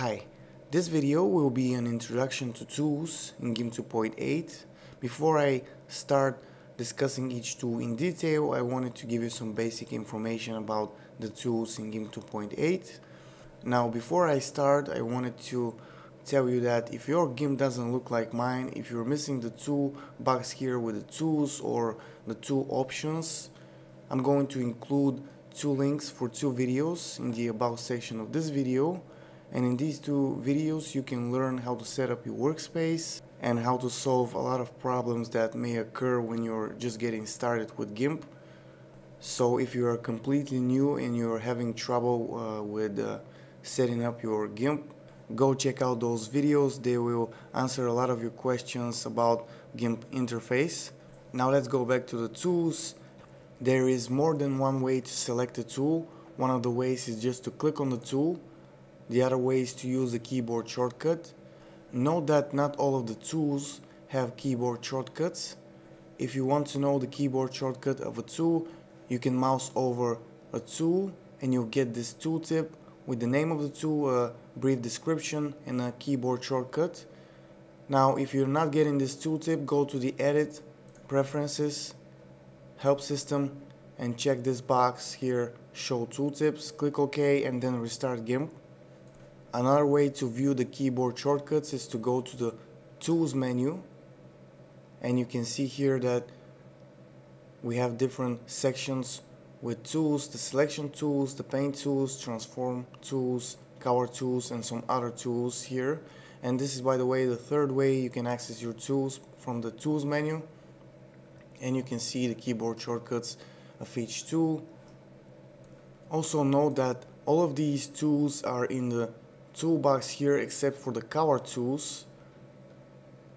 Hi, this video will be an introduction to tools in GIMP 2.8. Before I start discussing each tool in detail, I wanted to give you some basic information about the tools in GIMP 2.8. Now before I start, I wanted to tell you that if your GIMP doesn't look like mine, if you're missing the tool box here with the tools or the tool options, I'm going to include two links for two videos in the about section of this video and in these two videos you can learn how to set up your workspace and how to solve a lot of problems that may occur when you're just getting started with GIMP. So if you are completely new and you're having trouble uh, with uh, setting up your GIMP, go check out those videos. They will answer a lot of your questions about GIMP interface. Now let's go back to the tools. There is more than one way to select a tool. One of the ways is just to click on the tool the other way is to use the keyboard shortcut. Note that not all of the tools have keyboard shortcuts. If you want to know the keyboard shortcut of a tool, you can mouse over a tool and you'll get this tooltip with the name of the tool, a brief description and a keyboard shortcut. Now if you're not getting this tooltip, go to the Edit, Preferences, Help System and check this box here, Show Tooltips, click OK and then restart GIMP. Another way to view the keyboard shortcuts is to go to the tools menu. And you can see here that we have different sections with tools, the selection tools, the paint tools, transform tools, color tools and some other tools here. And this is by the way the third way you can access your tools from the tools menu. And you can see the keyboard shortcuts of each tool. Also note that all of these tools are in the toolbox here except for the color tools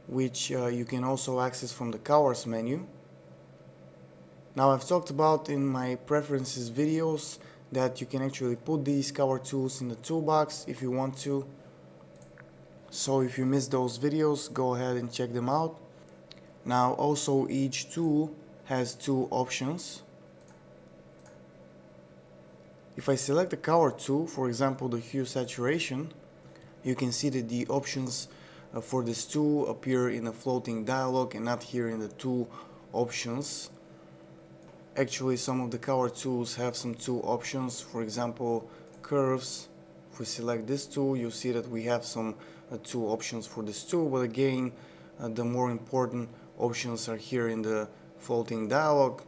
which uh, you can also access from the colors menu. Now I've talked about in my preferences videos that you can actually put these color tools in the toolbox if you want to. So if you missed those videos go ahead and check them out. Now also each tool has two options. If I select the color tool, for example the hue saturation, you can see that the options uh, for this tool appear in a floating dialog and not here in the tool options. Actually some of the color tools have some tool options, for example curves. If we select this tool you see that we have some uh, tool options for this tool but again uh, the more important options are here in the floating dialog.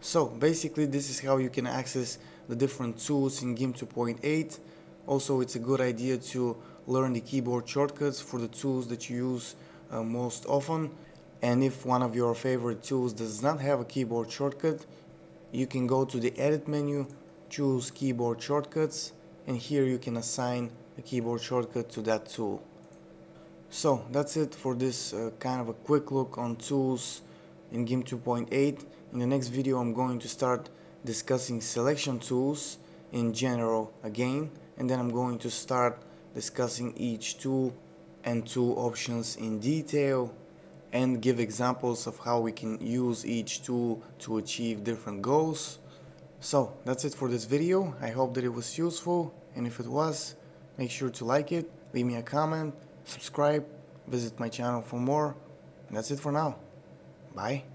So basically this is how you can access the different tools in GIMP 2.8. Also, it's a good idea to learn the keyboard shortcuts for the tools that you use uh, most often. And if one of your favorite tools does not have a keyboard shortcut, you can go to the edit menu, choose keyboard shortcuts, and here you can assign a keyboard shortcut to that tool. So that's it for this uh, kind of a quick look on tools in GIMP 2.8. In the next video I'm going to start discussing selection tools in general again and then I'm going to start discussing each tool and tool options in detail and give examples of how we can use each tool to achieve different goals. So that's it for this video. I hope that it was useful and if it was, make sure to like it, leave me a comment, subscribe, visit my channel for more. And that's it for now. Bye.